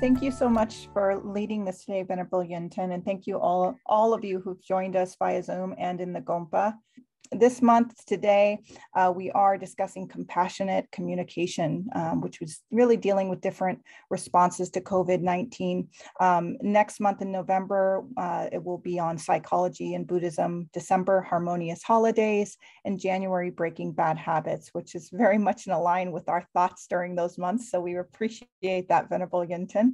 Thank you so much for leading this today, Venerable Yonten, and thank you all, all of you who've joined us via Zoom and in the Gompa this month, today, uh, we are discussing compassionate communication, um, which was really dealing with different responses to COVID 19. Um, next month in November, uh, it will be on psychology and Buddhism, December, harmonious holidays, and January, breaking bad habits, which is very much in line with our thoughts during those months. So we appreciate that, Venerable Yonten.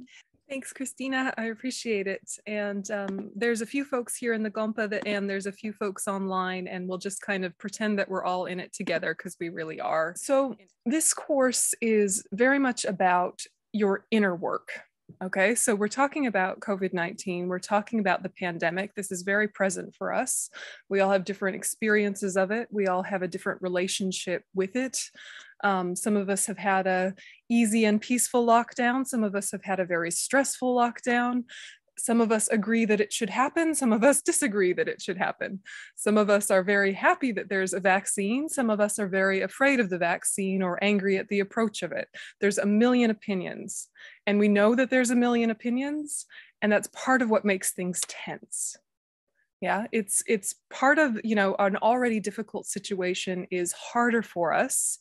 Thanks, Christina. I appreciate it. And um, there's a few folks here in the Gompa that, and there's a few folks online, and we'll just kind of pretend that we're all in it together because we really are. So, this course is very much about your inner work. Okay, so we're talking about COVID 19. We're talking about the pandemic. This is very present for us. We all have different experiences of it. We all have a different relationship with it. Um, some of us have had a easy and peaceful lockdown. Some of us have had a very stressful lockdown. Some of us agree that it should happen. Some of us disagree that it should happen. Some of us are very happy that there's a vaccine. Some of us are very afraid of the vaccine or angry at the approach of it. There's a million opinions. And we know that there's a million opinions. And that's part of what makes things tense yeah it's it's part of you know an already difficult situation is harder for us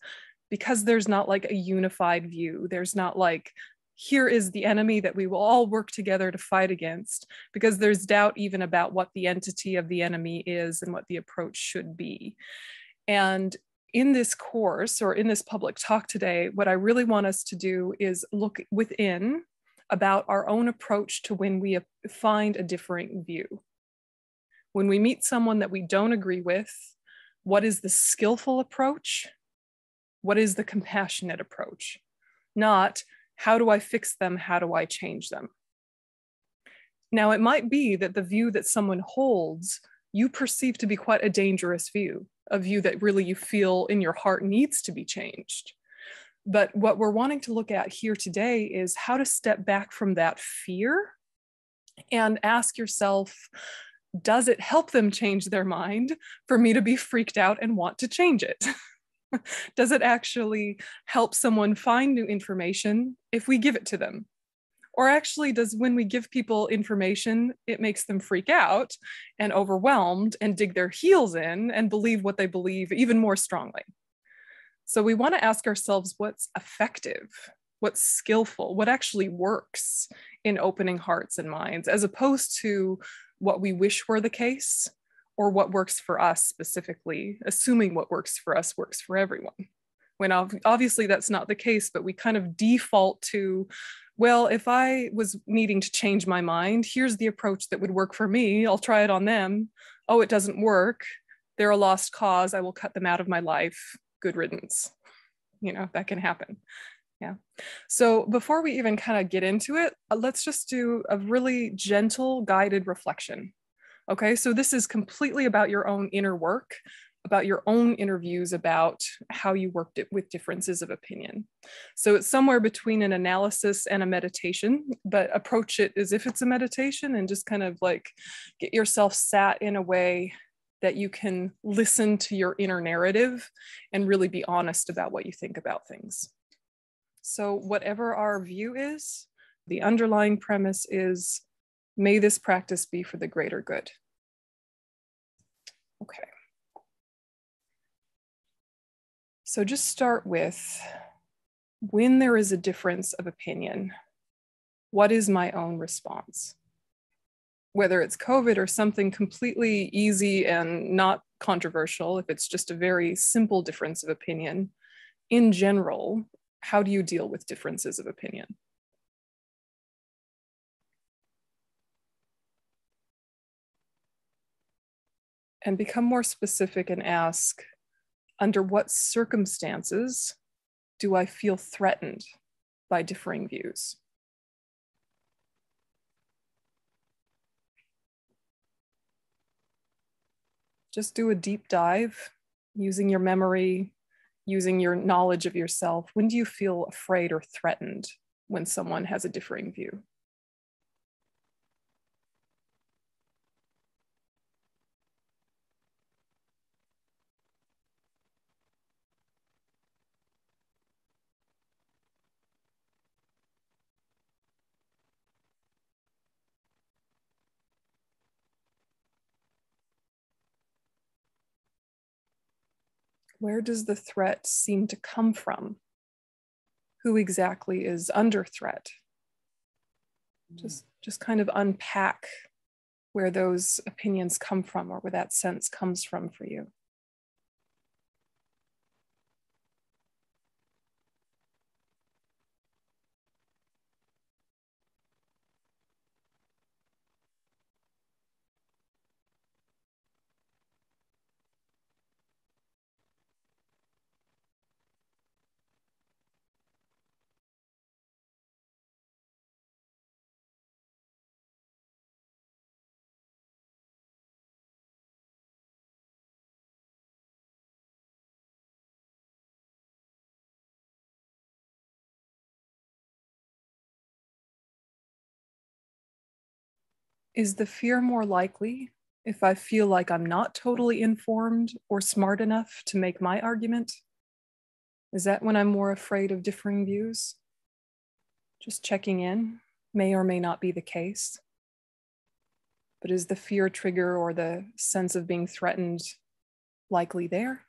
because there's not like a unified view there's not like here is the enemy that we will all work together to fight against, because there's doubt even about what the entity of the enemy is and what the approach should be. And in this course or in this public talk today, what I really want us to do is look within about our own approach to when we find a differing view. When we meet someone that we don't agree with, what is the skillful approach? What is the compassionate approach? Not how do I fix them? How do I change them? Now, it might be that the view that someone holds you perceive to be quite a dangerous view, a view that really you feel in your heart needs to be changed. But what we're wanting to look at here today is how to step back from that fear and ask yourself, does it help them change their mind for me to be freaked out and want to change it? Does it actually help someone find new information if we give it to them? Or actually, does when we give people information, it makes them freak out and overwhelmed and dig their heels in and believe what they believe even more strongly? So we want to ask ourselves what's effective, what's skillful, what actually works in opening hearts and minds, as opposed to what we wish were the case or what works for us specifically, assuming what works for us works for everyone. When obviously that's not the case, but we kind of default to, well, if I was needing to change my mind, here's the approach that would work for me. I'll try it on them. Oh, it doesn't work. They're a lost cause. I will cut them out of my life. Good riddance. You know, that can happen. Yeah. So before we even kind of get into it, uh, let's just do a really gentle guided reflection Okay, so this is completely about your own inner work, about your own interviews about how you worked it with differences of opinion. So it's somewhere between an analysis and a meditation, but approach it as if it's a meditation and just kind of like get yourself sat in a way that you can listen to your inner narrative and really be honest about what you think about things. So, whatever our view is, the underlying premise is May this practice be for the greater good. Okay. So just start with when there is a difference of opinion, what is my own response? Whether it's COVID or something completely easy and not controversial, if it's just a very simple difference of opinion, in general, how do you deal with differences of opinion? And become more specific and ask under what circumstances do I feel threatened by differing views? Just do a deep dive using your memory, using your knowledge of yourself. When do you feel afraid or threatened when someone has a differing view? Where does the threat seem to come from? Who exactly is under threat? Hmm. Just, just kind of unpack where those opinions come from or where that sense comes from for you. Is the fear more likely if I feel like I'm not totally informed or smart enough to make my argument? Is that when I'm more afraid of differing views? Just checking in may or may not be the case. But is the fear trigger or the sense of being threatened likely there?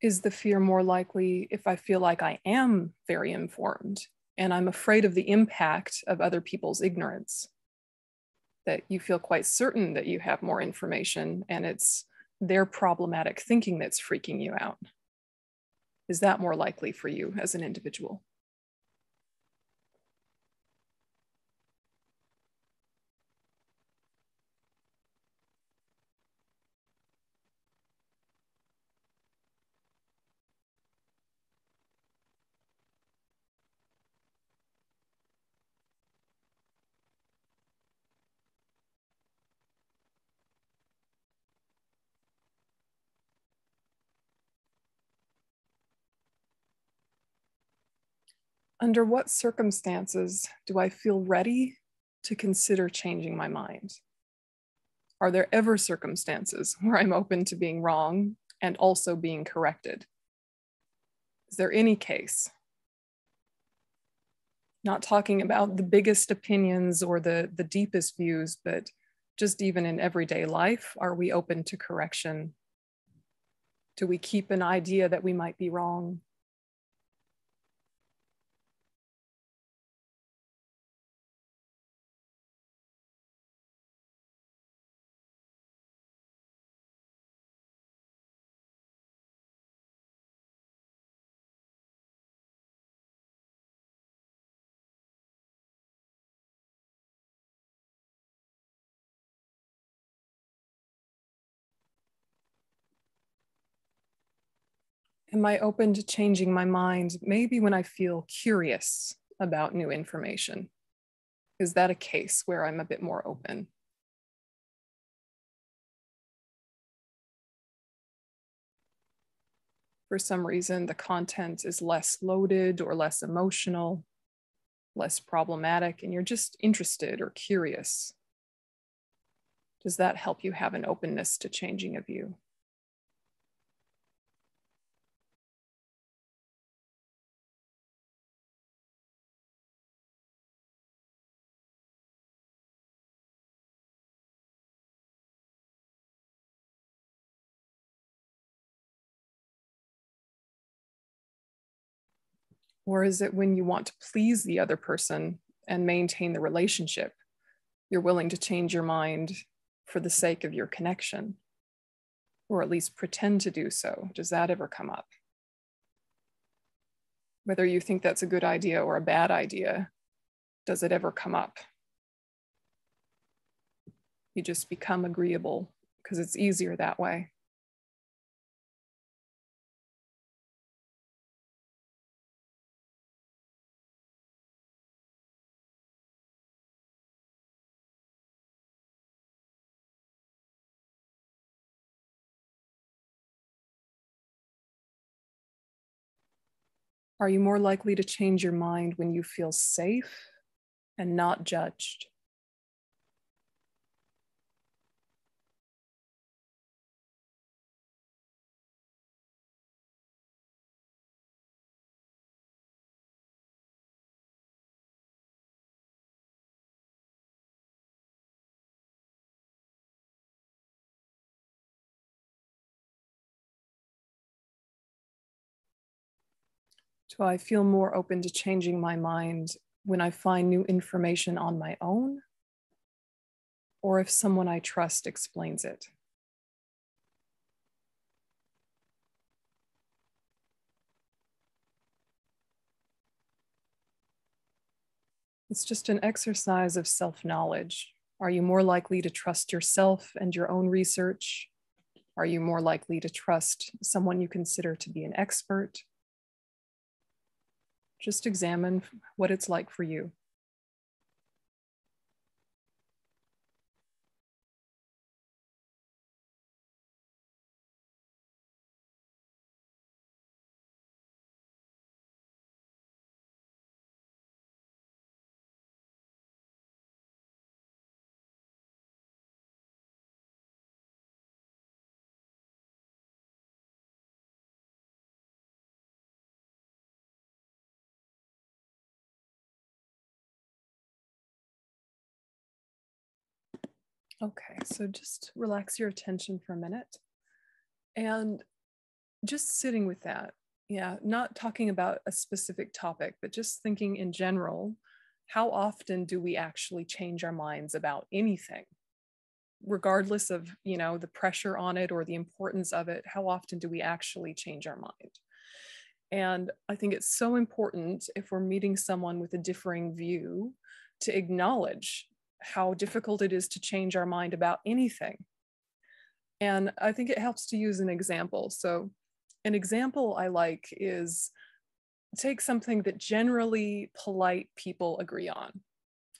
Is the fear more likely if I feel like I am very informed and I'm afraid of the impact of other people's ignorance? That you feel quite certain that you have more information and it's their problematic thinking that's freaking you out? Is that more likely for you as an individual? Under what circumstances do I feel ready to consider changing my mind? Are there ever circumstances where I'm open to being wrong and also being corrected? Is there any case? Not talking about the biggest opinions or the, the deepest views, but just even in everyday life, are we open to correction? Do we keep an idea that we might be wrong? Am I open to changing my mind maybe when I feel curious about new information? Is that a case where I'm a bit more open? For some reason, the content is less loaded or less emotional, less problematic, and you're just interested or curious. Does that help you have an openness to changing a view? Or is it when you want to please the other person and maintain the relationship? You're willing to change your mind for the sake of your connection, or at least pretend to do so. Does that ever come up? Whether you think that's a good idea or a bad idea, does it ever come up? You just become agreeable because it's easier that way. Are you more likely to change your mind when you feel safe and not judged? Do I feel more open to changing my mind when I find new information on my own? Or if someone I trust explains it? It's just an exercise of self knowledge. Are you more likely to trust yourself and your own research? Are you more likely to trust someone you consider to be an expert? Just examine what it's like for you. Okay, so just relax your attention for a minute and just sitting with that. Yeah, not talking about a specific topic, but just thinking in general, how often do we actually change our minds about anything? Regardless of, you know, the pressure on it or the importance of it, how often do we actually change our mind? And I think it's so important if we're meeting someone with a differing view to acknowledge how difficult it is to change our mind about anything. And I think it helps to use an example. So, an example I like is take something that generally polite people agree on,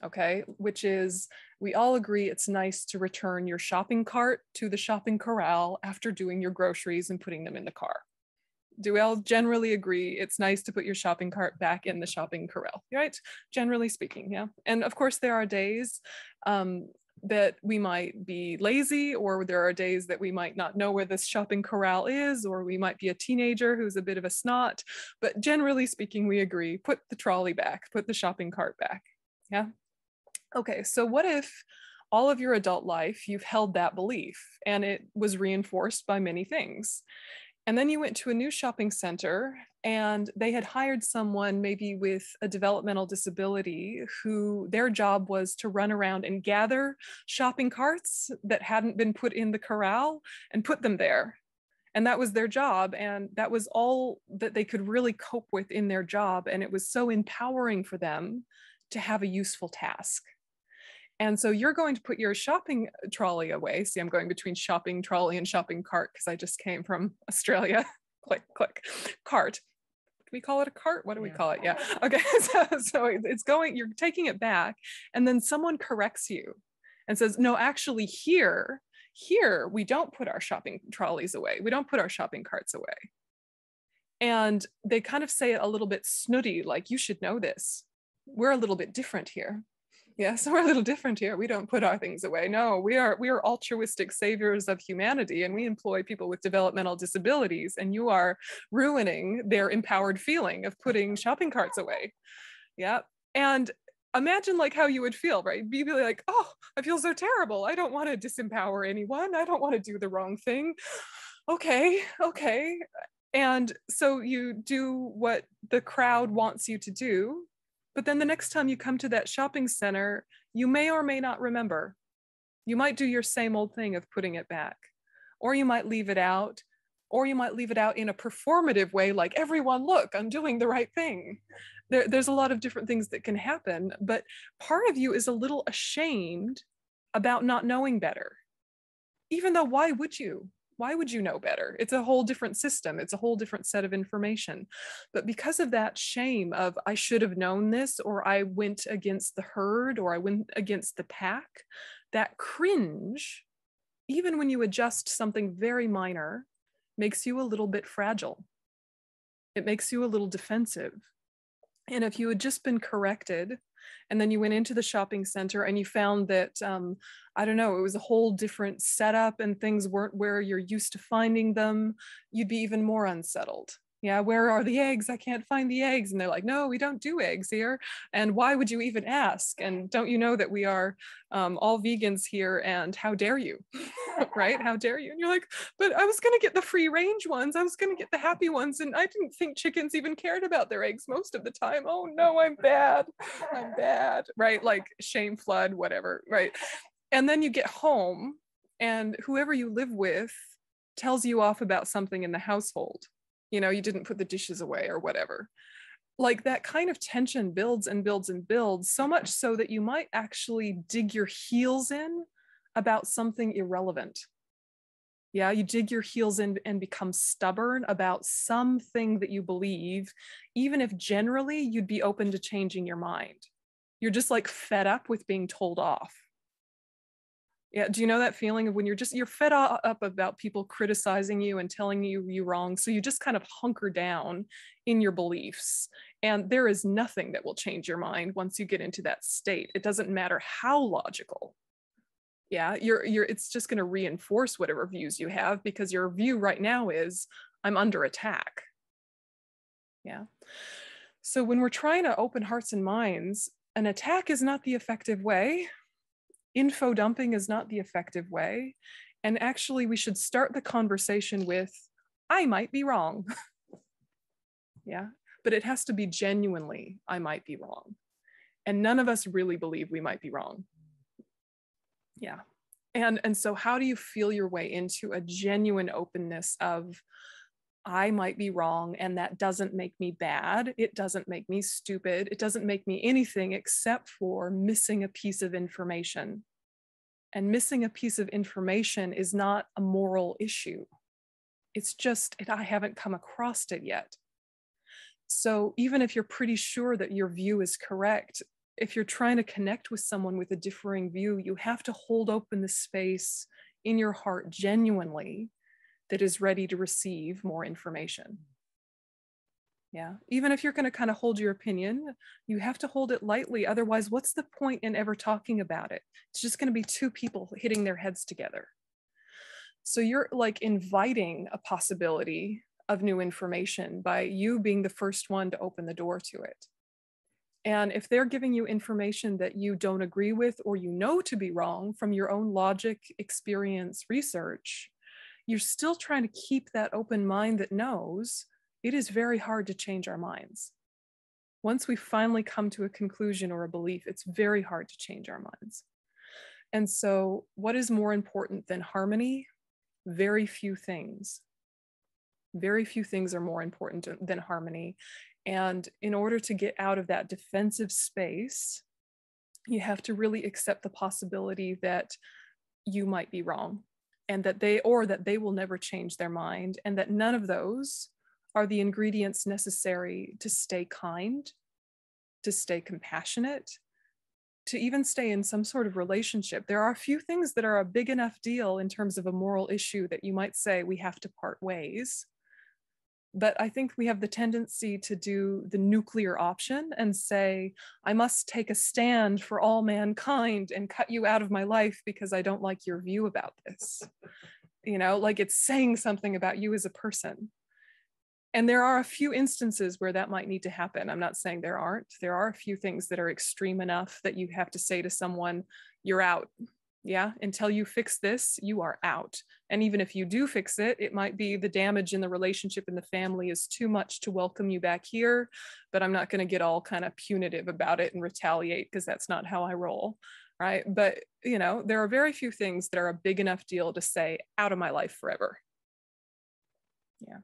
okay? Which is we all agree it's nice to return your shopping cart to the shopping corral after doing your groceries and putting them in the car do we all generally agree it's nice to put your shopping cart back in the shopping corral, right? Generally speaking, yeah. And of course, there are days um, that we might be lazy, or there are days that we might not know where this shopping corral is, or we might be a teenager who's a bit of a snot. But generally speaking, we agree put the trolley back, put the shopping cart back. Yeah. Okay, so what if all of your adult life you've held that belief and it was reinforced by many things? And then you went to a new shopping center and they had hired someone maybe with a developmental disability who their job was to run around and gather shopping carts that hadn't been put in the corral and put them there. And that was their job. And that was all that they could really cope with in their job. And it was so empowering for them to have a useful task. And so you're going to put your shopping uh, trolley away. See, I'm going between shopping trolley and shopping cart because I just came from Australia. click, click, cart. Do we call it a cart? What do we call it? Yeah. Okay. So, so it's going, you're taking it back, and then someone corrects you and says, no, actually, here, here, we don't put our shopping trolleys away. We don't put our shopping carts away. And they kind of say it a little bit snooty, like, you should know this. We're a little bit different here yeah so we're a little different here. We don't put our things away. No we are we are altruistic saviors of humanity and we employ people with developmental disabilities and you are ruining their empowered feeling of putting shopping carts away. Yeah and imagine like how you would feel right? Be like oh i feel so terrible. I don't want to disempower anyone. I don't want to do the wrong thing. Okay okay. And so you do what the crowd wants you to do but then the next time you come to that shopping center, you may or may not remember. You might do your same old thing of putting it back, or you might leave it out, or you might leave it out in a performative way, like everyone, look, I'm doing the right thing. There, there's a lot of different things that can happen, but part of you is a little ashamed about not knowing better. Even though, why would you? Why would you know better? It's a whole different system. It's a whole different set of information. But because of that shame of I should have known this, or I went against the herd, or I went against the pack, that cringe, even when you adjust something very minor, makes you a little bit fragile. It makes you a little defensive. And if you had just been corrected and then you went into the shopping center and you found that um, i don't know it was a whole different setup and things weren't where you're used to finding them you'd be even more unsettled yeah where are the eggs? I can't find the eggs. And they're like no we don't do eggs here. And why would you even ask? And don't you know that we are um, all vegans here and how dare you? Right? How dare you? And you're like but i was going to get the free range ones. I was going to get the happy ones and i didn't think chickens even cared about their eggs most of the time. Oh no i'm bad. I'm bad. Right? Like shame flood whatever right? And then you get home and whoever you live with tells you off about something in the household you know you didn't put the dishes away or whatever. Like that kind of tension builds and builds and builds so much so that you might actually dig your heels in about something irrelevant. Yeah you dig your heels in and become stubborn about something that you believe even if generally you'd be open to changing your mind. You're just like fed up with being told off yeah do you know that feeling of when you're just you're fed up about people criticizing you and telling you you're wrong so you just kind of hunker down in your beliefs and there is nothing that will change your mind once you get into that state. It doesn't matter how logical. Yeah you're you're it's just going to reinforce whatever views you have because your view right now is i'm under attack. Yeah. So when we're trying to open hearts and minds an attack is not the effective way info dumping is not the effective way. And actually, we should start the conversation with, I might be wrong. yeah, but it has to be genuinely, I might be wrong. And none of us really believe we might be wrong. Yeah. And, and so, how do you feel your way into a genuine openness of, I might be wrong, and that doesn't make me bad. It doesn't make me stupid. It doesn't make me anything except for missing a piece of information. And missing a piece of information is not a moral issue. It's just, it, I haven't come across it yet. So even if you're pretty sure that your view is correct, if you're trying to connect with someone with a differing view, you have to hold open the space in your heart genuinely that is ready to receive more information. Yeah, even if you're going to kind of hold your opinion, you have to hold it lightly. Otherwise, what's the point in ever talking about it? It's just going to be two people hitting their heads together. So you're like inviting a possibility of new information by you being the first one to open the door to it. And if they're giving you information that you don't agree with or you know to be wrong from your own logic, experience, research, you're still trying to keep that open mind that knows it is very hard to change our minds. Once we finally come to a conclusion or a belief, it's very hard to change our minds. And so, what is more important than harmony? Very few things. Very few things are more important than harmony. And in order to get out of that defensive space, you have to really accept the possibility that you might be wrong and that they or that they will never change their mind and that none of those are the ingredients necessary to stay kind to stay compassionate to even stay in some sort of relationship there are a few things that are a big enough deal in terms of a moral issue that you might say we have to part ways but I think we have the tendency to do the nuclear option and say, I must take a stand for all mankind and cut you out of my life because I don't like your view about this. You know, like it's saying something about you as a person. And there are a few instances where that might need to happen. I'm not saying there aren't. There are a few things that are extreme enough that you have to say to someone, you're out, yeah, until you fix this, you are out. And even if you do fix it, it might be the damage in the relationship in the family is too much to welcome you back here. But I'm not going to get all kind of punitive about it and retaliate because that's not how I roll. Right. But, you know, there are very few things that are a big enough deal to say out of my life forever. Yeah.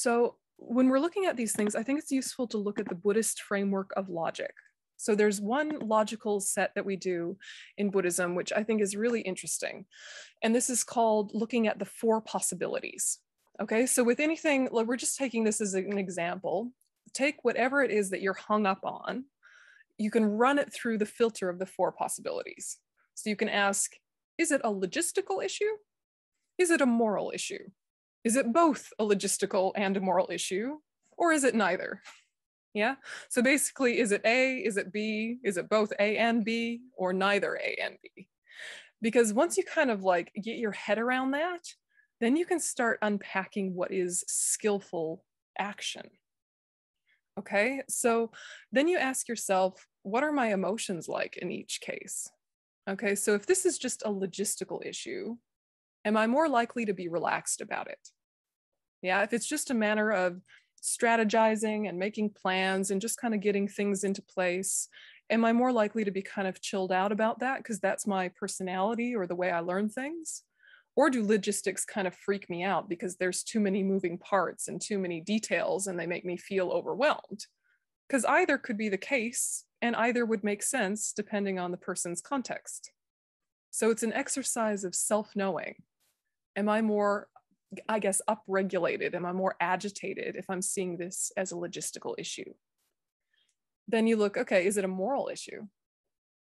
So when we're looking at these things, I think it's useful to look at the Buddhist framework of logic. So there's one logical set that we do in Buddhism, which I think is really interesting. And this is called looking at the four possibilities. Okay, so with anything, like we're just taking this as an example. Take whatever it is that you're hung up on, you can run it through the filter of the four possibilities. So you can ask, is it a logistical issue? Is it a moral issue? Is it both a logistical and a moral issue, or is it neither? Yeah. So basically, is it A, is it B, is it both A and B, or neither A and B? Because once you kind of like get your head around that, then you can start unpacking what is skillful action. Okay. So then you ask yourself, what are my emotions like in each case? Okay. So if this is just a logistical issue, am I more likely to be relaxed about it? Yeah. If it's just a matter of strategizing and making plans and just kind of getting things into place, am I more likely to be kind of chilled out about that because that's my personality or the way I learn things? Or do logistics kind of freak me out because there's too many moving parts and too many details and they make me feel overwhelmed? Because either could be the case and either would make sense depending on the person's context. So it's an exercise of self knowing. Am I more I guess, upregulated? Am I more agitated if I'm seeing this as a logistical issue? Then you look, okay, is it a moral issue?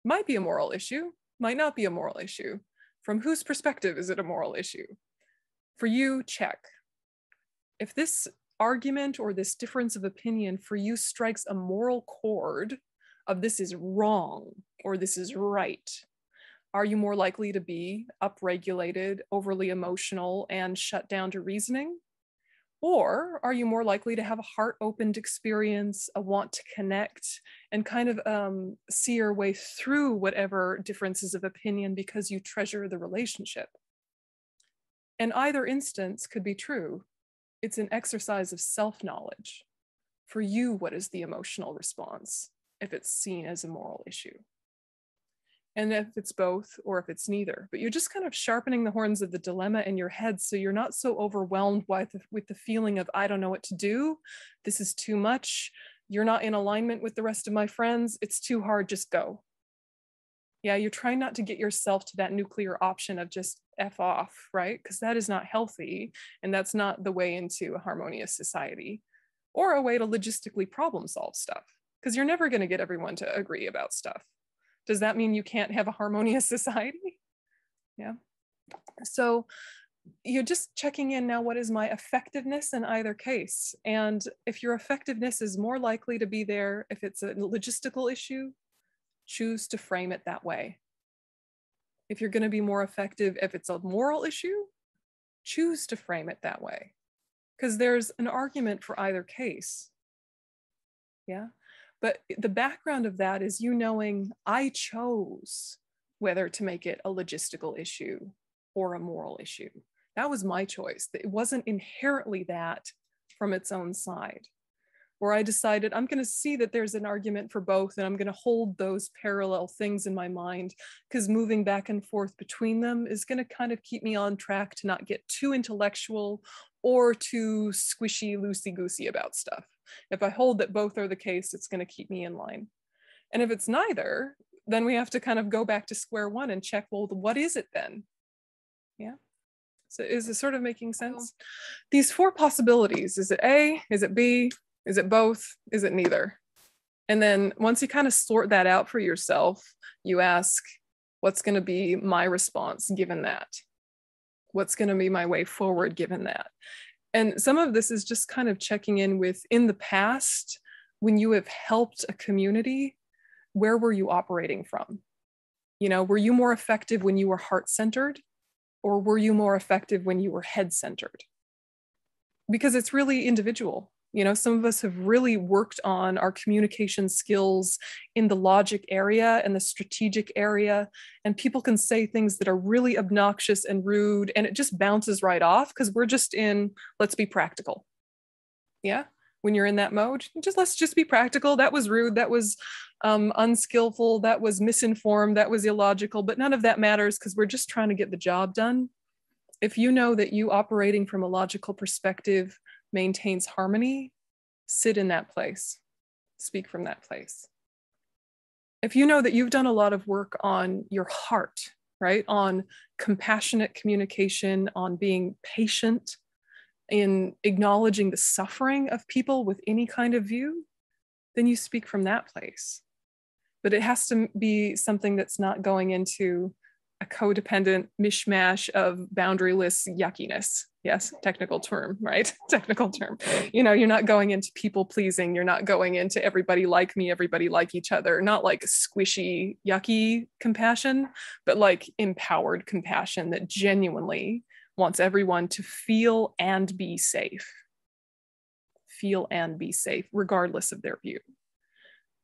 Might be a moral issue, might not be a moral issue. From whose perspective is it a moral issue? For you, check. If this argument or this difference of opinion for you strikes a moral chord of this is wrong or this is right, are you more likely to be upregulated, overly emotional, and shut down to reasoning? Or are you more likely to have a heart opened experience, a want to connect, and kind of um, see your way through whatever differences of opinion because you treasure the relationship? And either instance could be true. It's an exercise of self knowledge. For you, what is the emotional response if it's seen as a moral issue? And if it's both or if it's neither. But you're just kind of sharpening the horns of the dilemma in your head so you're not so overwhelmed with the, with the feeling of i don't know what to do. This is too much. You're not in alignment with the rest of my friends. It's too hard. Just go. Yeah you're trying not to get yourself to that nuclear option of just f off right? Because that is not healthy and that's not the way into a harmonious society or a way to logistically problem solve stuff because you're never going to get everyone to agree about stuff does that mean you can't have a harmonious society? Yeah. So you're just checking in now what is my effectiveness in either case? And if your effectiveness is more likely to be there if it's a logistical issue choose to frame it that way. If you're going to be more effective if it's a moral issue choose to frame it that way. Because there's an argument for either case. Yeah but the background of that is you knowing I chose whether to make it a logistical issue or a moral issue. That was my choice. It wasn't inherently that from its own side. Where I decided I'm going to see that there's an argument for both, and I'm going to hold those parallel things in my mind because moving back and forth between them is going to kind of keep me on track to not get too intellectual or too squishy, loosey goosey about stuff. If I hold that both are the case, it's going to keep me in line. And if it's neither, then we have to kind of go back to square one and check, well, what is it then? Yeah. So is it sort of making sense? These four possibilities is it A? Is it B? Is it both? Is it neither? And then once you kind of sort that out for yourself, you ask, what's going to be my response given that? What's going to be my way forward given that? And some of this is just kind of checking in with in the past, when you have helped a community, where were you operating from? You know, were you more effective when you were heart centered, or were you more effective when you were head centered? Because it's really individual. You know, some of us have really worked on our communication skills in the logic area and the strategic area. And people can say things that are really obnoxious and rude, and it just bounces right off because we're just in, let's be practical. Yeah. When you're in that mode, just let's just be practical. That was rude. That was um, unskillful. That was misinformed. That was illogical. But none of that matters because we're just trying to get the job done. If you know that you operating from a logical perspective maintains harmony, sit in that place, speak from that place. If you know that you've done a lot of work on your heart, right, on compassionate communication, on being patient, in acknowledging the suffering of people with any kind of view, then you speak from that place. But it has to be something that's not going into a codependent mishmash of boundaryless yuckiness. Yes, technical term, right? technical term. You know, you're not going into people pleasing. You're not going into everybody like me, everybody like each other. Not like squishy, yucky compassion, but like empowered compassion that genuinely wants everyone to feel and be safe. Feel and be safe, regardless of their view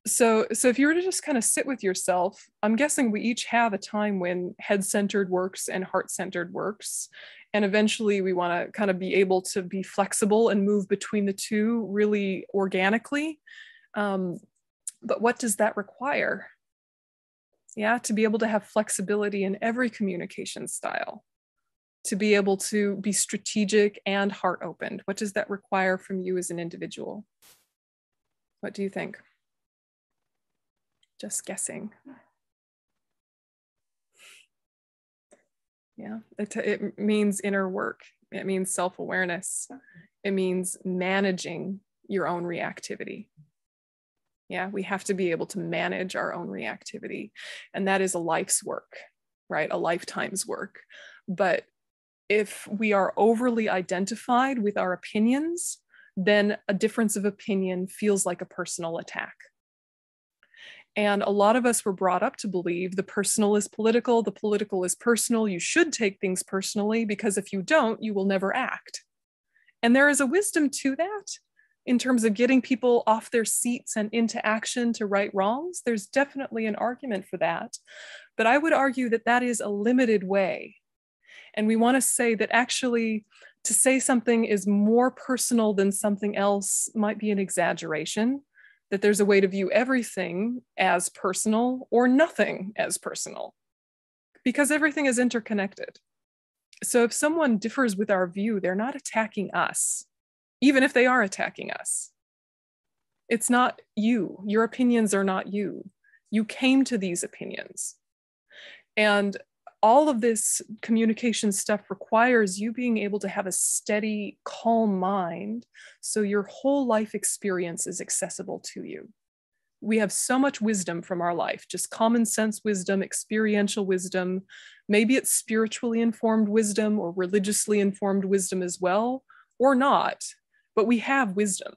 so so if you were to just kind of sit with yourself i'm guessing we each have a time when head centered works and heart centered works and eventually we want to kind of be able to be flexible and move between the two really organically. Um, but what does that require? Yeah to be able to have flexibility in every communication style to be able to be strategic and heart opened what does that require from you as an individual? What do you think just guessing. Yeah, it, it means inner work. It means self awareness. It means managing your own reactivity. Yeah, we have to be able to manage our own reactivity. And that is a life's work, right? A lifetime's work. But if we are overly identified with our opinions, then a difference of opinion feels like a personal attack. And a lot of us were brought up to believe the personal is political, the political is personal. You should take things personally because if you don't, you will never act. And there is a wisdom to that in terms of getting people off their seats and into action to right wrongs. There's definitely an argument for that. But I would argue that that is a limited way. And we want to say that actually, to say something is more personal than something else might be an exaggeration that there's a way to view everything as personal or nothing as personal, because everything is interconnected. So if someone differs with our view, they're not attacking us, even if they are attacking us. It's not you. Your opinions are not you. You came to these opinions. And all of this communication stuff requires you being able to have a steady, calm mind so your whole life experience is accessible to you. We have so much wisdom from our life, just common sense wisdom, experiential wisdom. Maybe it's spiritually informed wisdom or religiously informed wisdom as well, or not, but we have wisdom,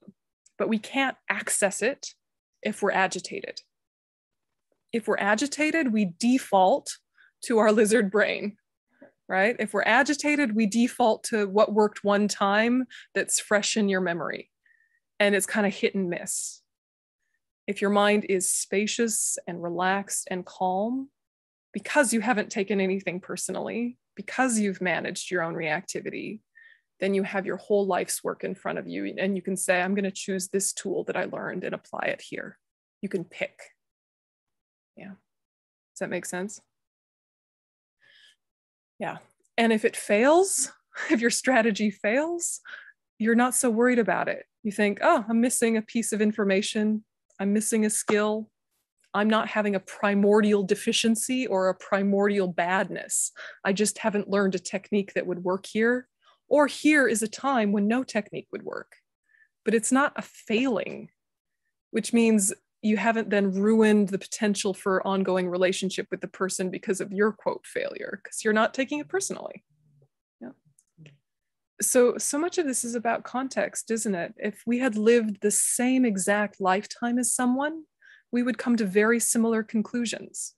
but we can't access it if we're agitated. If we're agitated, we default to our lizard brain, right? If we're agitated, we default to what worked one time that's fresh in your memory. And it's kind of hit and miss. If your mind is spacious and relaxed and calm, because you haven't taken anything personally, because you've managed your own reactivity, then you have your whole life's work in front of you. And you can say, I'm going to choose this tool that I learned and apply it here. You can pick. Yeah. Does that make sense? Yeah. And if it fails, if your strategy fails, you're not so worried about it. You think, oh, I'm missing a piece of information. I'm missing a skill. I'm not having a primordial deficiency or a primordial badness. I just haven't learned a technique that would work here. Or here is a time when no technique would work. But it's not a failing, which means you haven't then ruined the potential for ongoing relationship with the person because of your quote failure because you're not taking it personally. Yeah. So so much of this is about context isn't it? If we had lived the same exact lifetime as someone we would come to very similar conclusions.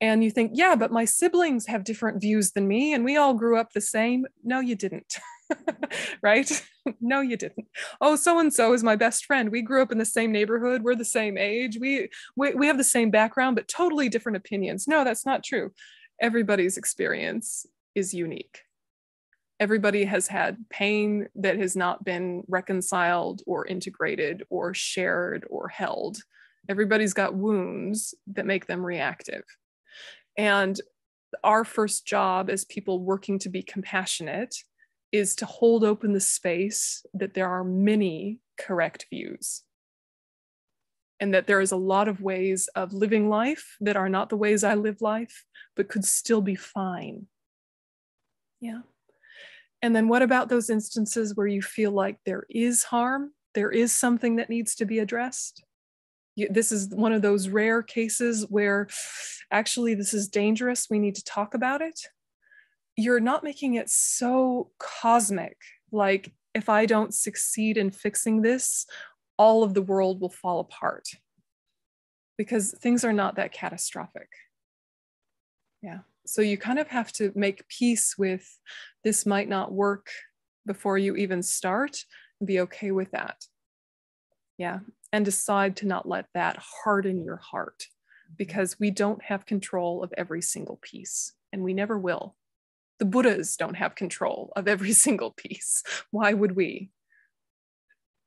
And you think yeah but my siblings have different views than me and we all grew up the same. No you didn't right? no, you didn't. Oh, so and so is my best friend. We grew up in the same neighborhood. We're the same age. We, we we have the same background, but totally different opinions. No, that's not true. Everybody's experience is unique. Everybody has had pain that has not been reconciled or integrated or shared or held. Everybody's got wounds that make them reactive. And our first job as people working to be compassionate is to hold open the space that there are many correct views and that there is a lot of ways of living life that are not the ways I live life, but could still be fine. Yeah. And then what about those instances where you feel like there is harm, there is something that needs to be addressed? this is one of those rare cases where actually this is dangerous. We need to talk about it. You're not making it so cosmic, like if I don't succeed in fixing this, all of the world will fall apart because things are not that catastrophic. Yeah. So you kind of have to make peace with this might not work before you even start and be okay with that. Yeah. And decide to not let that harden your heart because we don't have control of every single piece and we never will. The Buddhas don't have control of every single piece. Why would we?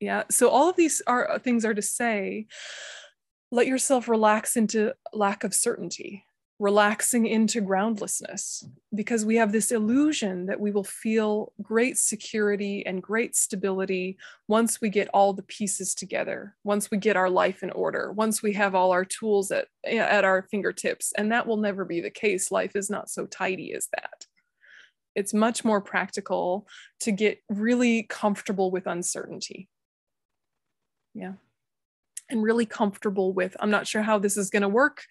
Yeah. So all of these are uh, things are to say, let yourself relax into lack of certainty relaxing into groundlessness because we have this illusion that we will feel great security and great stability once we get all the pieces together once we get our life in order once we have all our tools at at our fingertips and that will never be the case life is not so tidy as that it's much more practical to get really comfortable with uncertainty yeah and really comfortable with i'm not sure how this is going to work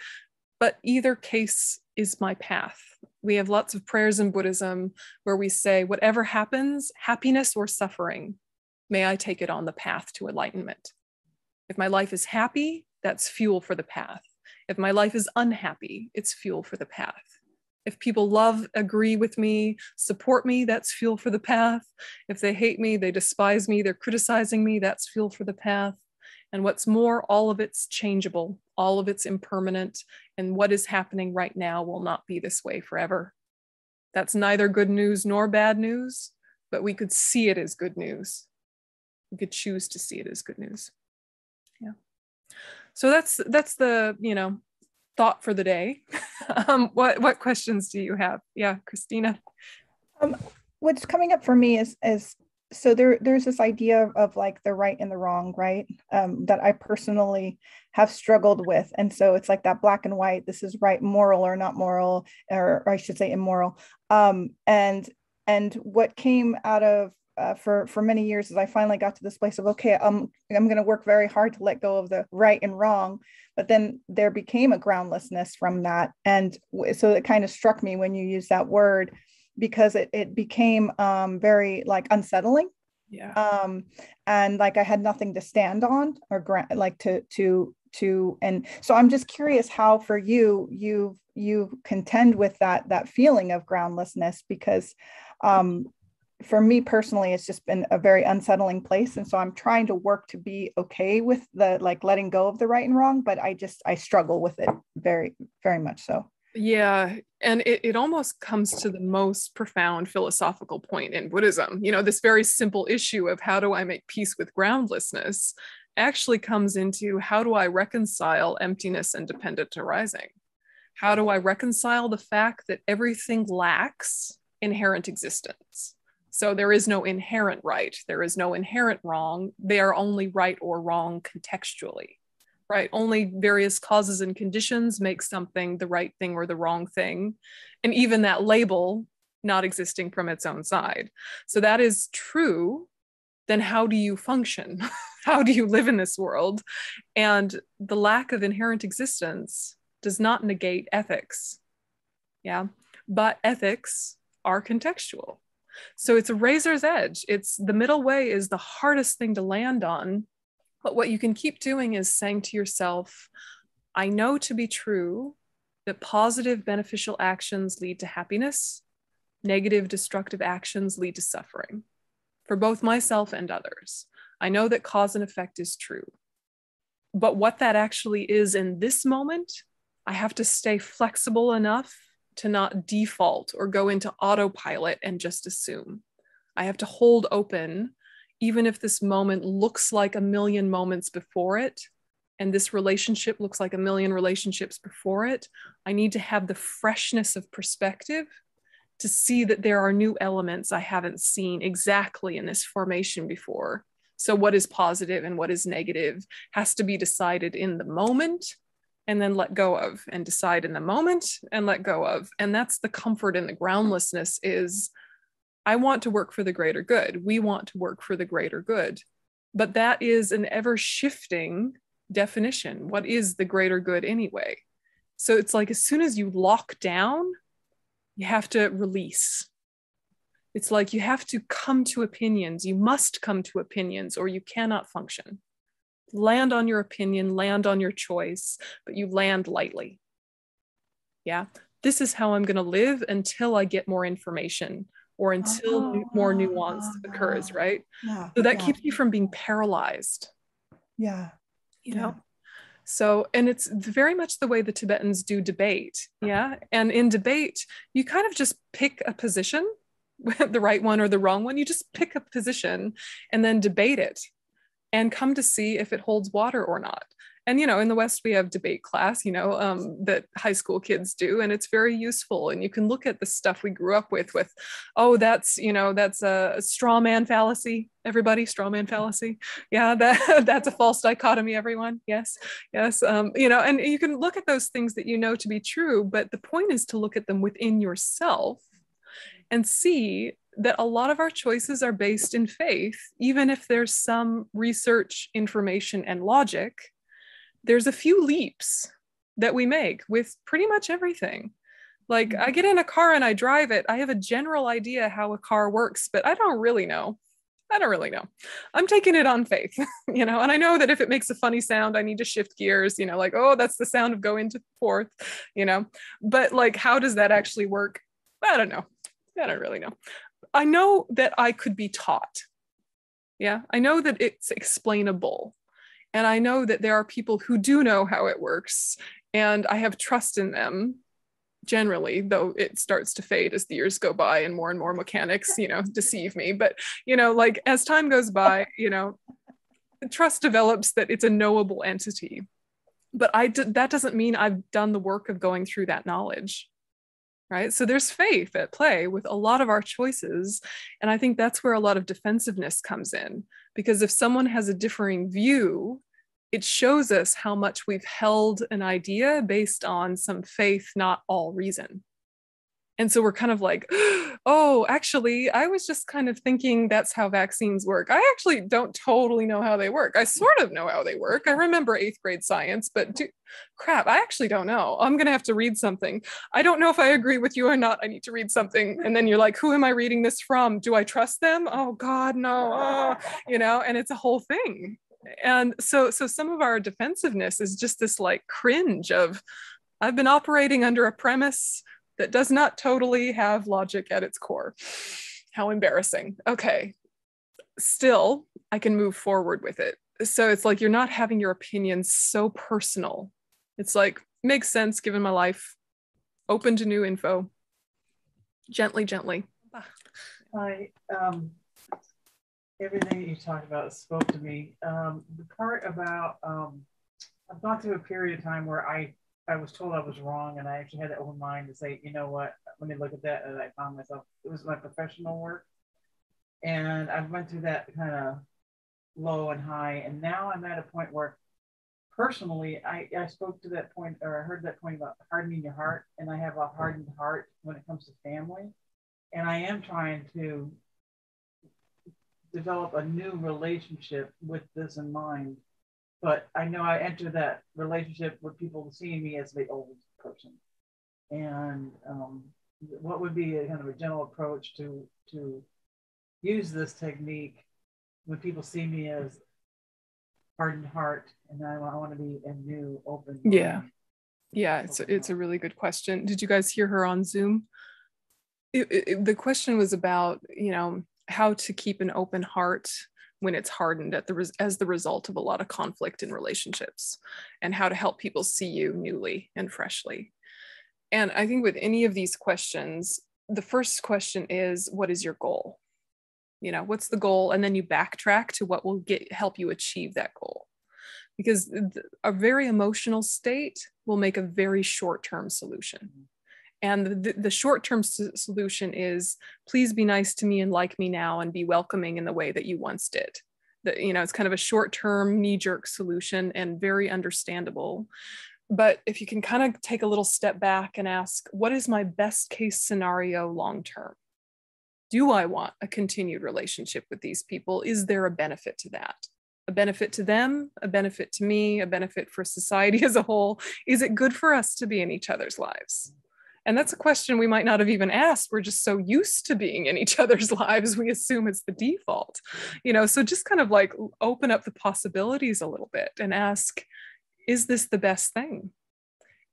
but either case is my path. We have lots of prayers in Buddhism where we say, whatever happens, happiness or suffering, may I take it on the path to enlightenment. If my life is happy, that's fuel for the path. If my life is unhappy, it's fuel for the path. If people love, agree with me, support me, that's fuel for the path. If they hate me, they despise me, they're criticizing me, that's fuel for the path. And what's more, all of it's changeable, all of it's impermanent, and what is happening right now will not be this way forever. That's neither good news nor bad news, but we could see it as good news. We could choose to see it as good news. Yeah. So that's that's the you know thought for the day. um, what what questions do you have? Yeah, Christina. Um, what's coming up for me is is so there there's this idea of like the right and the wrong right um, that i personally have struggled with and so it's like that black and white this is right moral or not moral or, or i should say immoral um, and and what came out of uh, for for many years is I finally got to this place of okay, I'm I'm going to work very hard to let go of the right and wrong, but then there became a groundlessness from that, and so it kind of struck me when you use that word because it, it became um, very like unsettling. Yeah. Um and like i had nothing to stand on or grant like to to to and so i'm just curious how for you you you contend with that that feeling of groundlessness because um for me personally it's just been a very unsettling place and so i'm trying to work to be okay with the like letting go of the right and wrong but i just i struggle with it very very much so yeah, and it, it almost comes to the most profound philosophical point in Buddhism. You know, this very simple issue of how do I make peace with groundlessness actually comes into how do I reconcile emptiness and dependent arising? How do I reconcile the fact that everything lacks inherent existence? So there is no inherent right, there is no inherent wrong. They are only right or wrong contextually right? Only various causes and conditions make something the right thing or the wrong thing. And even that label not existing from its own side. So that is true. Then how do you function? how do you live in this world? And the lack of inherent existence does not negate ethics. Yeah. But ethics are contextual. So it's a razor's edge. It's the middle way is the hardest thing to land on but what you can keep doing is saying to yourself, I know to be true that positive beneficial actions lead to happiness, negative destructive actions lead to suffering for both myself and others. I know that cause and effect is true. But what that actually is in this moment, I have to stay flexible enough to not default or go into autopilot and just assume. I have to hold open even if this moment looks like a million moments before it, and this relationship looks like a million relationships before it, I need to have the freshness of perspective to see that there are new elements I haven't seen exactly in this formation before. So, what is positive and what is negative has to be decided in the moment and then let go of, and decide in the moment and let go of. And that's the comfort and the groundlessness is I want to work for the greater good. We want to work for the greater good. But that is an ever shifting definition. What is the greater good anyway? So it's like as soon as you lock down, you have to release. It's like you have to come to opinions. You must come to opinions or you cannot function. Land on your opinion, land on your choice, but you land lightly. Yeah, this is how I'm going to live until I get more information or until oh, more ah. nuance oh, occurs, right? Yeah, so that yeah. keeps you from being paralyzed. Yeah. You know? So, and it's very much the way the Tibetans do debate. Yeah. And in debate, you kind of just pick a position, the right one or the wrong one. You just pick a position and then debate it and come to see if it holds water or not. And you know in the west we have debate class you know um, that high school kids do and it's very useful. And you can look at the stuff we grew up with with oh that's you know that's a straw man fallacy everybody straw man fallacy. Yeah that that's a false dichotomy everyone. Yes yes um, you know and you can look at those things that you know to be true but the point is to look at them within yourself and see that a lot of our choices are based in faith, even if there's some research, information, and logic there's a few leaps that we make with pretty much everything. Like I get in a car and I drive it. I have a general idea how a car works, but I don't really know. I don't really know. I'm taking it on faith, you know, and I know that if it makes a funny sound, I need to shift gears, you know, like, oh, that's the sound of going to fourth, you know. But like, how does that actually work? I don't know. I don't really know. I know that I could be taught. Yeah. I know that it's explainable. And I know that there are people who do know how it works, and I have trust in them generally though it starts to fade as the years go by and more and more mechanics you know deceive me but you know like as time goes by you know trust develops that it's a knowable entity but i d- that doesn't mean i've done the work of going through that knowledge right so there's faith at play with a lot of our choices and i think that's where a lot of defensiveness comes in because if someone has a differing view it shows us how much we've held an idea based on some faith, not all reason. And so we're kind of like, oh, actually, I was just kind of thinking that's how vaccines work. I actually don't totally know how they work. I sort of know how they work. I remember eighth grade science, but do, crap, I actually don't know. I'm going to have to read something. I don't know if I agree with you or not. I need to read something. And then you're like, who am I reading this from? Do I trust them? Oh, God, no. Oh, you know, and it's a whole thing and so so some of our defensiveness is just this like cringe of i've been operating under a premise that does not totally have logic at its core. How embarrassing. Okay. Still i can move forward with it. So it's like you're not having your opinions so personal. It's like makes sense given my life. Open to new info. Gently gently. I um everything you talked about spoke to me. Um, the part about um, I've gone through a period of time where I I was told I was wrong, and I actually had that open mind to say, you know what, let me look at that, and I found myself it was my professional work, and I went through that kind of low and high, and now I'm at a point where personally I, I spoke to that point or I heard that point about hardening your heart and I have a hardened heart when it comes to family. And I am trying to develop a new relationship with this in mind. But I know I enter that relationship with people seeing me as the old person. And um, what would be a kind of a general approach to to use this technique when people see me as hardened heart and I, I want to be a new open yeah. yeah it's a, it's a really good question. Did you guys hear her on zoom? It, it, the question was about you know how to keep an open heart when it's hardened at the res- as the result of a lot of conflict in relationships and how to help people see you newly and freshly. And i think with any of these questions the first question is what is your goal? You know what's the goal? And then you backtrack to what will get help you achieve that goal. Because a very emotional state will make a very short-term solution mm-hmm. And the, the short-term solution is please be nice to me and like me now and be welcoming in the way that you once did. That you know it's kind of a short-term knee-jerk solution and very understandable. But if you can kind of take a little step back and ask what is my best case scenario long term do i want a continued relationship with these people? Is there a benefit to that? A benefit to them, a benefit to me, a benefit for society as a whole? Is it good for us to be in each other's lives? And that's a question we might not have even asked. We're just so used to being in each other's lives, we assume it's the default. You know, so just kind of like open up the possibilities a little bit and ask, is this the best thing?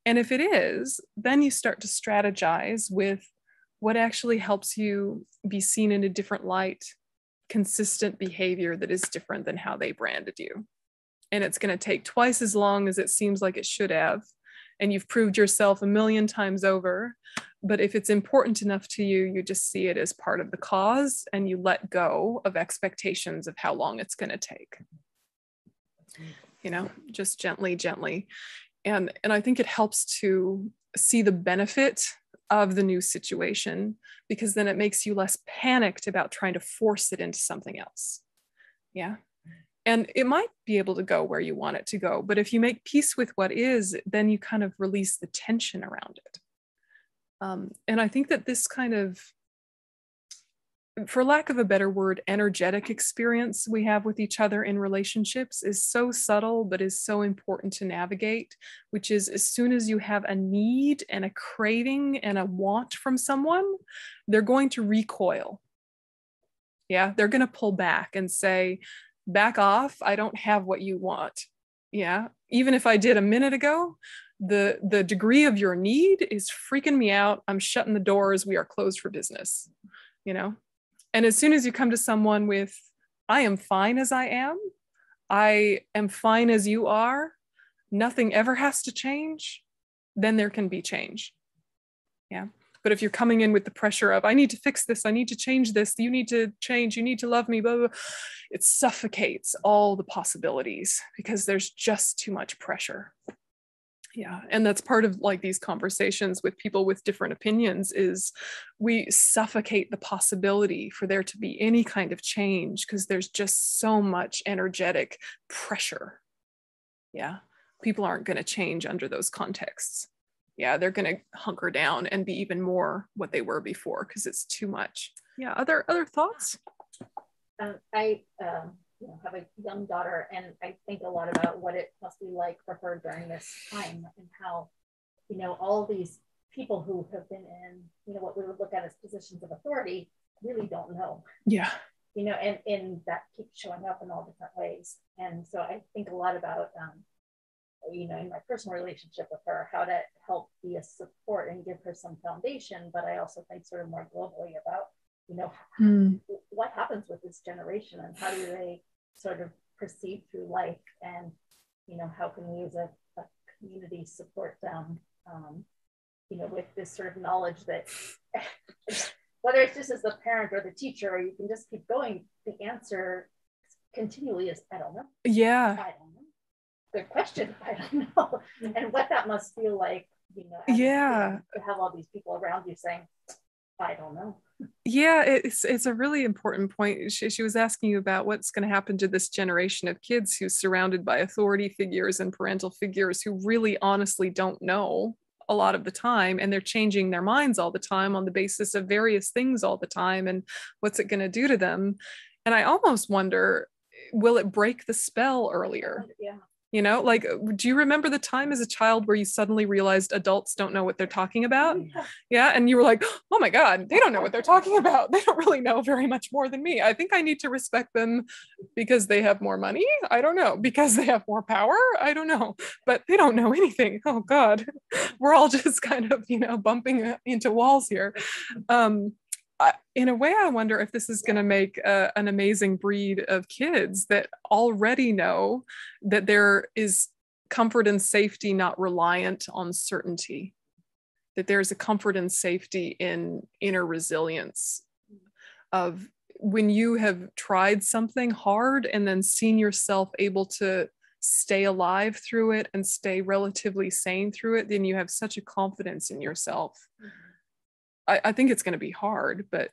And if it is, then you start to strategize with what actually helps you be seen in a different light, consistent behavior that is different than how they branded you. And it's going to take twice as long as it seems like it should have and you've proved yourself a million times over. But if it's important enough to you, you just see it as part of the cause and you let go of expectations of how long it's going to take. You know, just gently, gently. And, and I think it helps to see the benefit of the new situation because then it makes you less panicked about trying to force it into something else. Yeah and it might be able to go where you want it to go but if you make peace with what is then you kind of release the tension around it. Um, and i think that this kind of for lack of a better word energetic experience we have with each other in relationships is so subtle but is so important to navigate which is as soon as you have a need and a craving and a want from someone they're going to recoil. Yeah they're going to pull back and say back off. I don't have what you want. Yeah. Even if i did a minute ago the the degree of your need is freaking me out. I'm shutting the doors. We are closed for business you know? And as soon as you come to someone with i am fine as i am. I am fine as you are. Nothing ever has to change then there can be change. Yeah but if you're coming in with the pressure of, I need to fix this, I need to change this, you need to change, you need to love me, blah, blah, it suffocates all the possibilities because there's just too much pressure. Yeah. And that's part of like these conversations with people with different opinions is we suffocate the possibility for there to be any kind of change because there's just so much energetic pressure. Yeah. People aren't going to change under those contexts yeah, they're going to hunker down and be even more what they were before because it's too much. Yeah. Other other thoughts? Um, I um, you know, have a young daughter, and I think a lot about what it must be like for her during this time and how, you know, all these people who have been in, you know, what we would look at as positions of authority really don't know. Yeah. You know, and, and that keeps showing up in all different ways. And so I think a lot about um, you know, in my personal relationship with her, how to help be a support and give her some foundation. But I also think sort of more globally about, you know, mm. what happens with this generation and how do they sort of proceed through life and, you know, how can we as a, a community support them, um, you know, with this sort of knowledge that whether it's just as the parent or the teacher, or you can just keep going, the answer continually is, I don't know. Yeah. I don't good question. I don't know. And what that must feel like, you know, yeah, to have all these people around you saying, I don't know. Yeah, it's it's a really important point. She, she was asking you about what's going to happen to this generation of kids who's surrounded by authority figures and parental figures who really honestly don't know a lot of the time and they're changing their minds all the time on the basis of various things all the time and what's it going to do to them and i almost wonder will it break the spell earlier yeah you know like uh, do you remember the time as a child where you suddenly realized adults don't know what they're talking about? Yeah, yeah? and you were like oh my god they don't know what they're talking about. They don't really know very much more than me. I think i need to respect them because they have more money. I don't know. Because they have more power? I don't know. But they don't know anything. Oh god. We're all just kind of you know bumping uh, into walls here. Um in a way, I wonder if this is going to make a, an amazing breed of kids that already know that there is comfort and safety not reliant on certainty, that there's a comfort and safety in inner resilience of when you have tried something hard and then seen yourself able to stay alive through it and stay relatively sane through it, then you have such a confidence in yourself. Mm-hmm I, I think it's going to be hard, but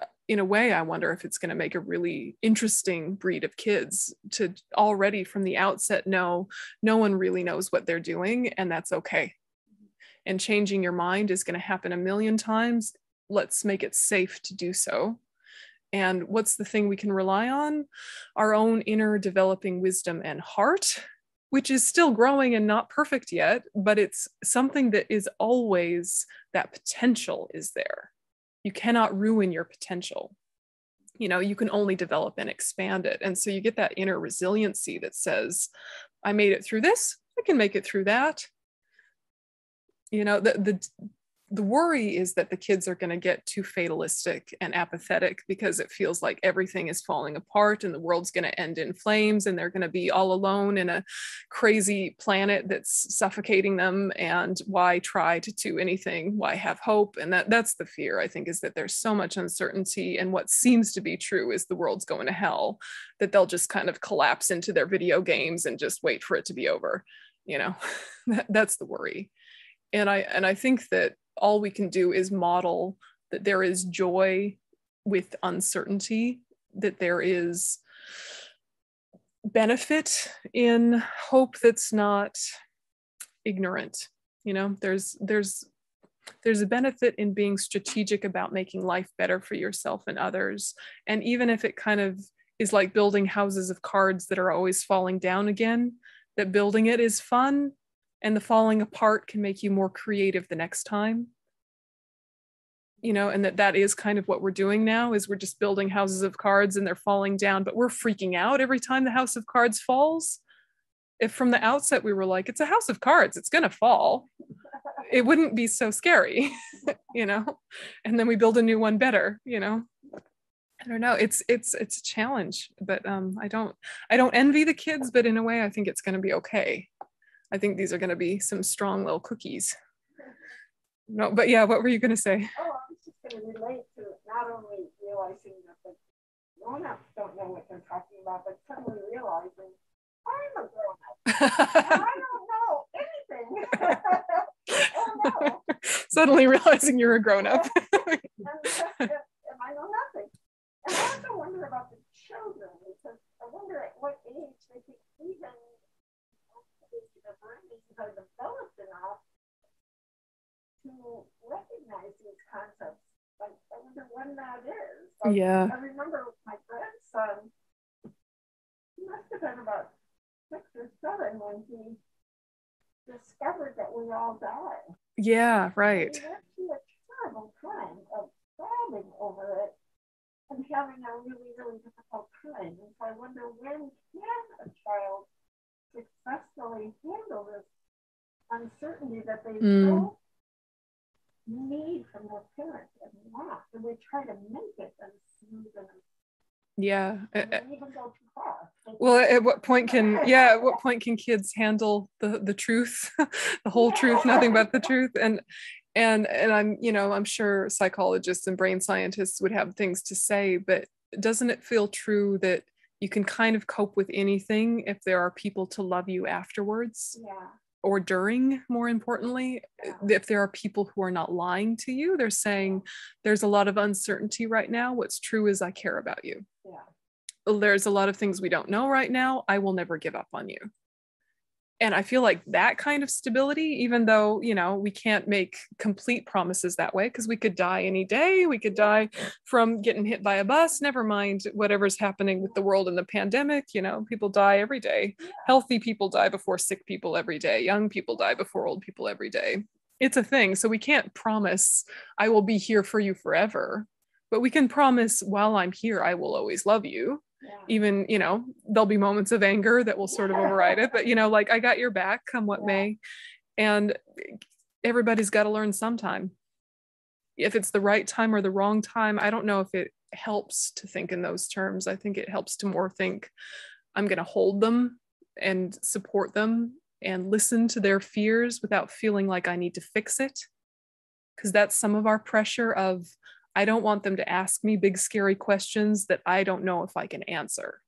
uh, in a way, I wonder if it's going to make a really interesting breed of kids to already from the outset know no one really knows what they're doing, and that's okay. And changing your mind is going to happen a million times. Let's make it safe to do so. And what's the thing we can rely on? Our own inner developing wisdom and heart, which is still growing and not perfect yet, but it's something that is always that potential is there. You cannot ruin your potential. You know, you can only develop and expand it. And so you get that inner resiliency that says, I made it through this, I can make it through that. You know, the, the the worry is that the kids are going to get too fatalistic and apathetic because it feels like everything is falling apart and the world's going to end in flames and they're going to be all alone in a crazy planet that's suffocating them. And why try to do anything? Why have hope? And that that's the fear i think is that there's so much uncertainty. And what seems to be true is the world's going to hell that they'll just kind of collapse into their video games and just wait for it to be over you know? That, that's the worry. And i and i think that all we can do is model that there is joy with uncertainty, that there is benefit in hope that's not ignorant. You know, there's there's there's a benefit in being strategic about making life better for yourself and others. And even if it kind of is like building houses of cards that are always falling down again, that building it is fun and the falling apart can make you more creative the next time. You know and that that is kind of what we're doing now is we're just building houses of cards and they're falling down but we're freaking out every time the house of cards falls. If from the outset we were like it's a house of cards it's going to fall it wouldn't be so scary you know? And then we build a new one better you know? I don't know it's it's it's a challenge but um i don't i don't envy the kids but in a way i think it's going to be okay I think these are going to be some strong little cookies. No, but yeah, what were you going to say? Oh, I was just going to relate to not only realizing that the grown-ups don't know what they're talking about, but suddenly realizing I'm a grown-up. I don't know anything. oh, no. Suddenly realizing you're a grown-up. and, and I know nothing. And I also wonder about the children because I wonder at what age they can even brains are developed enough to recognize these concepts. Like, I wonder when that is. Like, yeah. I remember my grandson, he must have been about six or seven when he discovered that we all die. Yeah, right. And we went a terrible time of sobbing over it and having a really, really difficult time. And so I wonder when can a child successfully handle this uncertainty that they mm. so need from their parents and want, and we try to make it as smooth and yeah even go too far. well at what point can yeah at what point can kids handle the the truth the whole truth nothing but the truth and and and i'm you know i'm sure psychologists and brain scientists would have things to say but doesn't it feel true that you can kind of cope with anything if there are people to love you afterwards yeah. or during more importantly yeah. if there are people who are not lying to you they're saying there's a lot of uncertainty right now what's true is i care about you yeah. there's a lot of things we don't know right now i will never give up on you and i feel like that kind of stability even though you know we can't make complete promises that way because we could die any day we could die from getting hit by a bus never mind whatever's happening with the world and the pandemic you know people die every day. Healthy people die before sick people every day young people die before old people every day. It's a thing so we can't promise i will be here for you forever but we can promise while i'm here i will always love you yeah. even you know there'll be moments of anger that will sort of override it but you know like i got your back come what yeah. may. And everybody's got to learn sometime. If it's the right time or the wrong time i don't know if it helps to think in those terms. I think it helps to more think i'm going to hold them and support them and listen to their fears without feeling like i need to fix it. Because that's some of our pressure of I don't want them to ask me big, scary questions that I don't know if I can answer.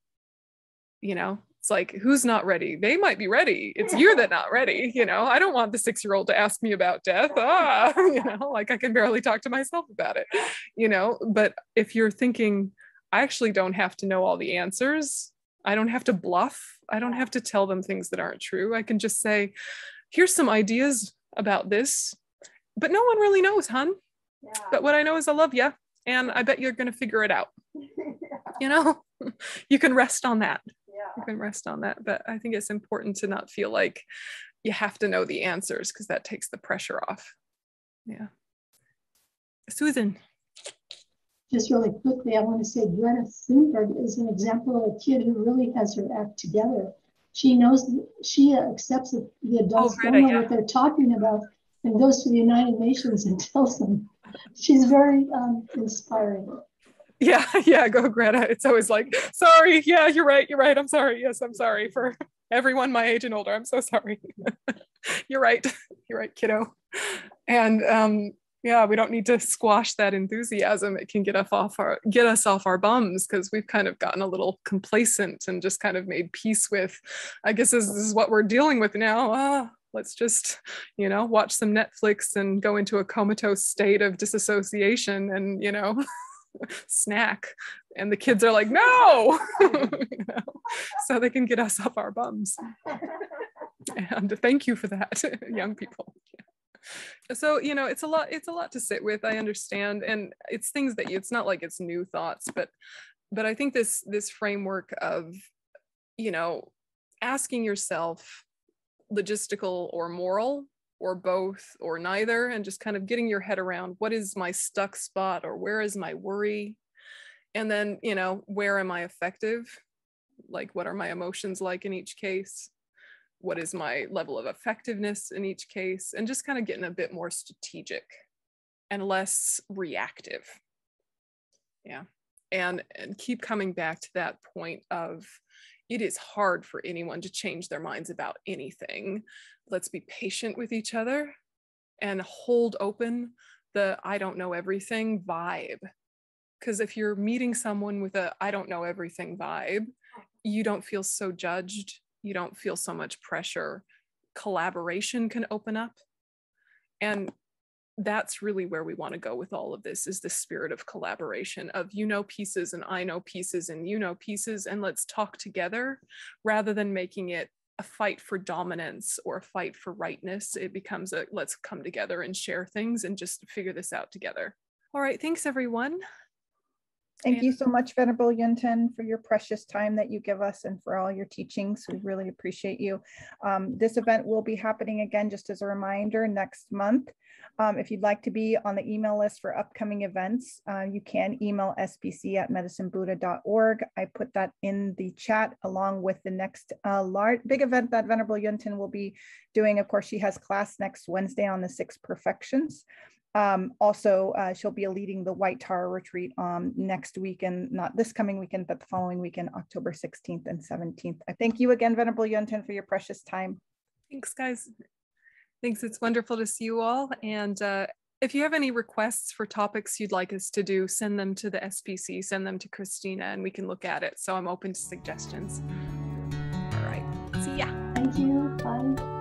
You know, it's like, who's not ready? They might be ready. It's you that not ready. You know, I don't want the six year old to ask me about death. Ah, you know, like I can barely talk to myself about it, you know. But if you're thinking, I actually don't have to know all the answers, I don't have to bluff, I don't have to tell them things that aren't true. I can just say, here's some ideas about this, but no one really knows, hun. But what I know is I love you and I bet you're going to figure it out. you know you can rest on that Yeah. you can rest on that but i think it's important to not feel like you have to know the answers because that takes the pressure off yeah susan just really quickly, I want to say Greta Thunberg is an example of a kid who really has her act together. She knows, she accepts that the adults oh, Greta, don't know yeah. what they're talking about and goes to the United Nations and tells them. She's very um, inspiring. yeah yeah go greta. It's always like sorry yeah you're right you're right i'm sorry yes i'm sorry for everyone my age and older i'm so sorry. You're right you're right kiddo. And um yeah we don't need to squash that enthusiasm. It can get us off our get us off our bums because we've kind of gotten a little complacent and just kind of made peace with i guess this, this is what we're dealing with now. Ah let's just you know watch some netflix and go into a comatose state of disassociation and you know snack. And the kids are like no! You know, so they can get us off our bums. And thank you for that young people. So you know it's a lot it's a lot to sit with i understand. And it's things that you it's not like it's new thoughts but but i think this this framework of you know asking yourself logistical or moral or both or neither and just kind of getting your head around what is my stuck spot or where is my worry? And then you know where am i effective? Like what are my emotions like in each case? What is my level of effectiveness in each case? And just kind of getting a bit more strategic and less reactive. Yeah. And and keep coming back to that point of it is hard for anyone to change their minds about anything. Let's be patient with each other and hold open the i don't know everything vibe. Because if you're meeting someone with a i don't know everything vibe you don't feel so judged you don't feel so much pressure. Collaboration can open up. And that's really where we want to go with all of this is the spirit of collaboration of you know pieces and i know pieces and you know pieces and let's talk together rather than making it a fight for dominance or a fight for rightness it becomes a let's come together and share things and just figure this out together all right thanks everyone Thank And- you so much, Venerable Yonten, for your precious time that you give us and for all your teachings. We really appreciate you. Um, this event will be happening again, just as a reminder, next month. Um, if you'd like to be on the email list for upcoming events, uh, you can email spc at medicinebuddha.org. I put that in the chat along with the next uh, large big event that Venerable Yonten will be doing. Of course, she has class next Wednesday on the six perfections. Um, also, uh, she'll be leading the White Tara retreat um, next weekend, not this coming weekend, but the following weekend, October 16th and 17th. I thank you again, Venerable Yonten, for your precious time. Thanks, guys. Thanks. It's wonderful to see you all. And uh, if you have any requests for topics you'd like us to do, send them to the SPC, send them to Christina, and we can look at it. So I'm open to suggestions. All right. See ya. Thank you. Bye.